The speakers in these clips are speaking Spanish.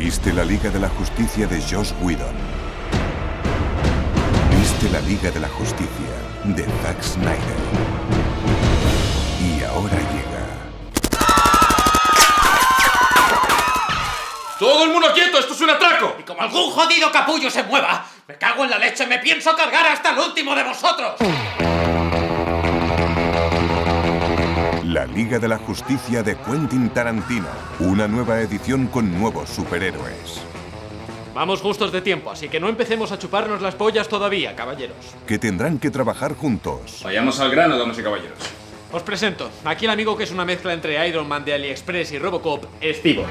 Viste la Liga de la Justicia de Josh Whedon. Viste la Liga de la Justicia de Zack Snyder. Y ahora llega ¡Todo el mundo quieto! ¡Esto es un atraco! Y como algún jodido capullo se mueva, me cago en la leche, me pienso cargar hasta el último de vosotros. La Liga de la Justicia de Quentin Tarantino. Una nueva edición con nuevos superhéroes. Vamos justos de tiempo, así que no empecemos a chuparnos las pollas todavía, caballeros. Que tendrán que trabajar juntos. Vayamos al grano, damas y caballeros. Os presento, aquí el amigo que es una mezcla entre Iron Man de AliExpress y Robocop, Steve.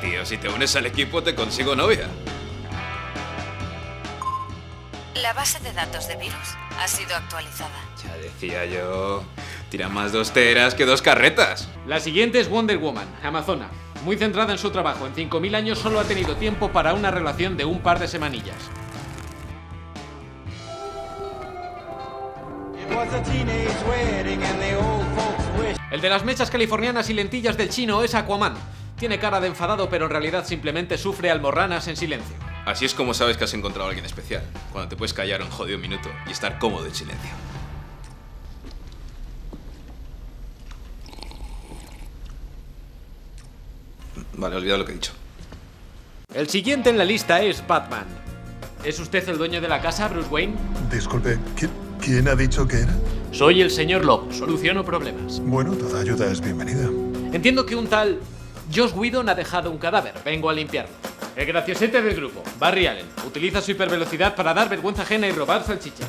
Tío, si te unes al equipo te consigo novia. La base de datos de virus ha sido actualizada. Ya decía yo. Tira más dos teras que dos carretas. La siguiente es Wonder Woman, Amazona. Muy centrada en su trabajo, en 5.000 años solo ha tenido tiempo para una relación de un par de semanillas. El de las mechas californianas y lentillas del chino es Aquaman. Tiene cara de enfadado, pero en realidad simplemente sufre almorranas en silencio. Así es como sabes que has encontrado a alguien especial. Cuando te puedes callar un jodido minuto y estar cómodo en silencio. Vale, olvidado lo que he dicho. El siguiente en la lista es Batman. ¿Es usted el dueño de la casa, Bruce Wayne? Disculpe, ¿qui- ¿quién ha dicho que era? Soy el señor Lobo, soluciono problemas. Bueno, toda ayuda es bienvenida. Entiendo que un tal Josh Whedon ha dejado un cadáver. Vengo a limpiarlo. El graciosete del grupo, Barry Allen, utiliza su hipervelocidad para dar vergüenza ajena y robar salchichas.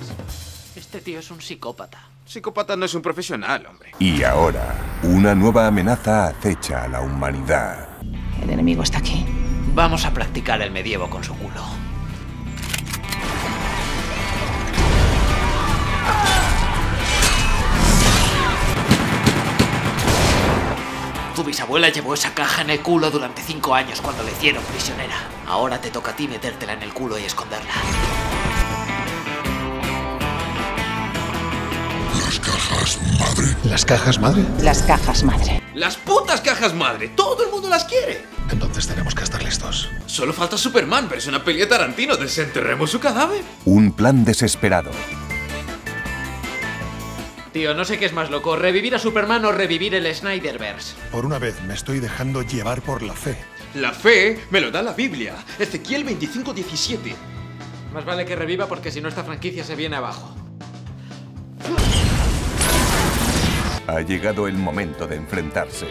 Este tío es un psicópata. Psicópata no es un profesional, hombre. Y ahora, una nueva amenaza acecha a la humanidad. El enemigo está aquí. Vamos a practicar el medievo con su culo. Tu bisabuela llevó esa caja en el culo durante cinco años cuando le hicieron prisionera. Ahora te toca a ti metértela en el culo y esconderla. Cajas madre? ¿Las cajas madre? Las cajas madre. ¡Las putas cajas madre! ¡Todo el mundo las quiere! Entonces tenemos que estar listos. Solo falta Superman, pero es una peli de Tarantino. ¿Desenterremos su cadáver? Un plan desesperado. Tío, no sé qué es más loco, revivir a Superman o revivir el Snyderverse. Por una vez me estoy dejando llevar por la fe. La fe me lo da la Biblia. Ezequiel 25:17. Más vale que reviva porque si no esta franquicia se viene abajo. Ha llegado el momento de enfrentarse.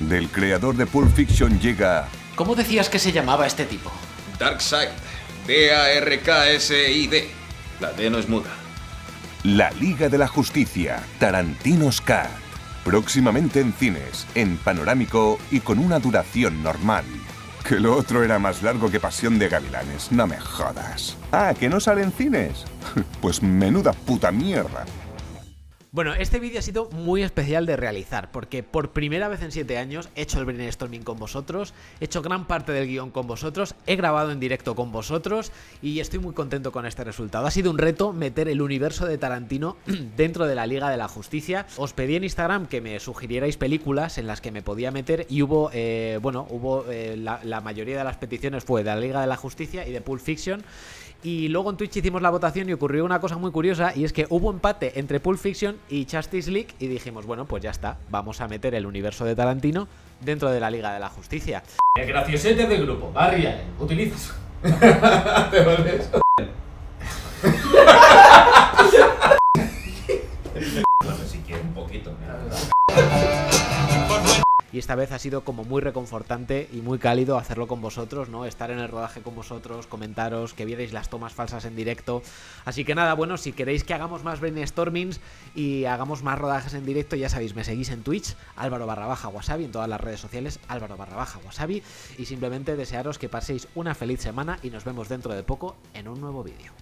Del creador de Pulp Fiction llega ¿Cómo decías que se llamaba este tipo? Darkseid. D-A-R-K-S-I-D. La D no es muda. La Liga de la Justicia, Tarantino's Cut. Próximamente en cines, en panorámico y con una duración normal. Que lo otro era más largo que Pasión de Gavilanes, no me jodas. Ah, ¿que no sale en cines? Pues menuda puta mierda. Bueno, este vídeo ha sido muy especial de realizar, porque por primera vez en 7 años he hecho el brainstorming con vosotros, he hecho gran parte del guion con vosotros, he grabado en directo con vosotros y estoy muy contento con este resultado. Ha sido un reto meter el universo de Tarantino dentro de la Liga de la Justicia. Os pedí en Instagram que me sugirierais películas en las que me podía meter y hubo, eh, bueno, hubo eh, la, la mayoría de las peticiones fue de la Liga de la Justicia y de Pulp Fiction. Y luego en Twitch hicimos la votación y ocurrió una cosa muy curiosa y es que hubo empate entre Pulp Fiction y Justice League y dijimos, bueno, pues ya está, vamos a meter el universo de Tarantino dentro de la Liga de la Justicia. El graciosete del grupo, Barry Allen, utilizas... ¿Te vuelves? Y esta vez ha sido como muy reconfortante y muy cálido hacerlo con vosotros, ¿no? Estar en el rodaje con vosotros, comentaros, que vierais las tomas falsas en directo. Así que nada, bueno, si queréis que hagamos más brainstormings y hagamos más rodajes en directo, ya sabéis, me seguís en Twitch, Álvaro barra baja wasabi, en todas las redes sociales, Álvaro barra baja wasabi. Y simplemente desearos que paséis una feliz semana y nos vemos dentro de poco en un nuevo vídeo.